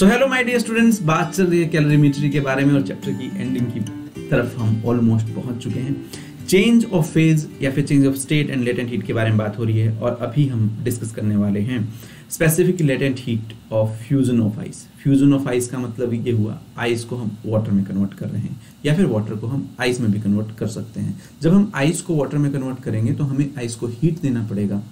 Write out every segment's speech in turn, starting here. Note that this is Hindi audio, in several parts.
So hello my dear students बात चल रही है कैलोरीमेट्री के बारे में और चैप्टर की एंडिंग की तरफ़ हम ऑलमोस्ट पहुँच चुके हैं। चेंज ऑफ़ फ़ेज़ या फिर change of state and latent heat के बारे में बात हो रही है और अभी हम डिस्कस करने वाले हैं specific latent heat of fusion of ice fusion of ice का मतलब ये हुआ आइस को हम वाटर में कन्वर्ट कर रहे हैं या फिर वाटर को हम आइस में भी कन्वर्ट कर सकते हैं। जब हम आइस को वाटर में कन्वर्ट करेंगे तो हमें आइस को हीट देना पड़ेगा।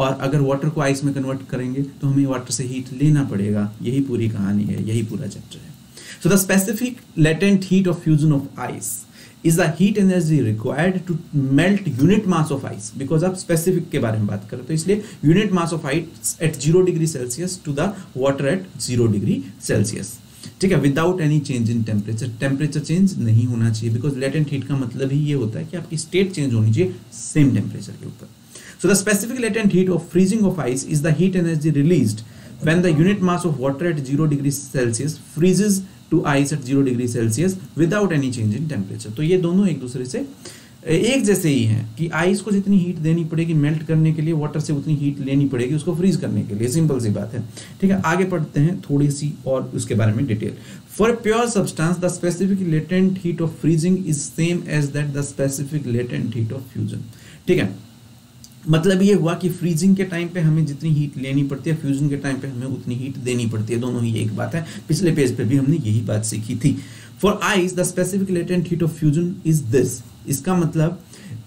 और अगर वाटर को आइस में कन्वर्ट करेंगे तो हमें वाटर से हीट लेना पड़ेगा। यही पूरी कहानी है, यही पूरा चैप्टर है। So the specific latent heat of fusion of ice is the heat energy required to melt unit mass of ice. Because आप specific के बारे में बात करें तो इसलिए unit mass of ice at zero degree Celsius to the water at zero degree Celsius ठीक है? Without any change in temperature temperature change नहीं होना चाहिए बिकॉज़ लेटेंट हीट का मतलब ही ये होता है कि आपकी स्टेट चेंज होनी चाहिए सेम टेम्परेचर के ऊपर। So the specific latent heat of freezing of ice is the heat energy released when the unit mass of water at 0 degrees Celsius freezes to ice at 0 degree Celsius without any change in temperature. तो ये दोनों एक दूसरे से एक जैसे ही हैं कि आइस को जितनी हीट देनी पड़ेगी मेल्ट करने के लिए वाटर से उतनी हीट लेनी पड़ेगी उसको फ्रीज करने के लिए सिंपल सी बात है ठीक है आगे पढ़ते हैं थोड़ी सी और उसके बारे में detail for pure substance the specific latent heat of freezing is same as that the specific latent heat of fusion ठीक है मतलब ये हुआ कि फ्रीजिंग के टाइम पे हमें जितनी हीट लेनी पड़ती है फ्यूजन के टाइम पे हमें उतनी हीट देनी पड़ती है। दोनों ही एक बात है। पिछले पेज पे भी हमने यही बात सीखी थी। For ice the specific latent heat of fusion is this इसका मतलब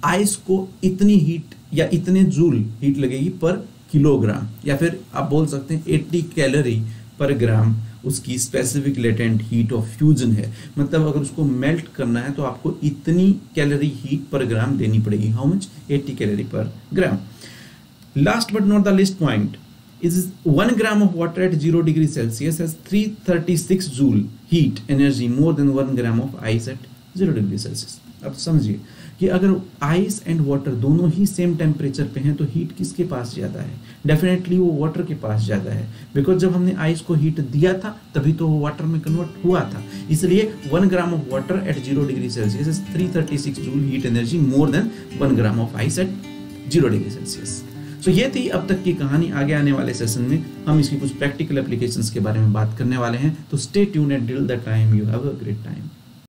आइस को इतनी हीट या इतने जूल हीट लगेगी पर किलोग्राम या फिर आप बोल सकते हैं 80 कैलोरी पर ग्राम, उसकी specific latent heat of fusion है। मतलब अगर उसको मेल्ट करना है तो आपको इतनी कैलोरी हीट पर ग्राम देनी पड़ेगी। How much 80 calorie per gram last but not the least point is 1 gram of water at 0 degree Celsius has 336 joule heat energy, more than 1 gram of ice at 0 degree Celsius. अब समझिए कि अगर आइस एंड वाटर दोनों ही सेम टेम्परेचर पे हैं तो हीट किसके पास ज़्यादा है? डेफिनेटली वो वाटर के पास ज़्यादा है। बिकॉज़ जब हमने आइस को हीट दिया था, तभी तो वो वाटर में कन्वर्ट हुआ था। इसलिए one gram of water at zero degree Celsius is three thirty six joule heat energy more than one gram of ice at zero degree Celsius so ये थी अब तक की कहानी आगे आने वाले सेशन में। हम इसकी कुछ प्रैक्टिकल एप्लीकेशंस के बारे में बात करने वाले हैं। तो stay tune and till the time you have a great time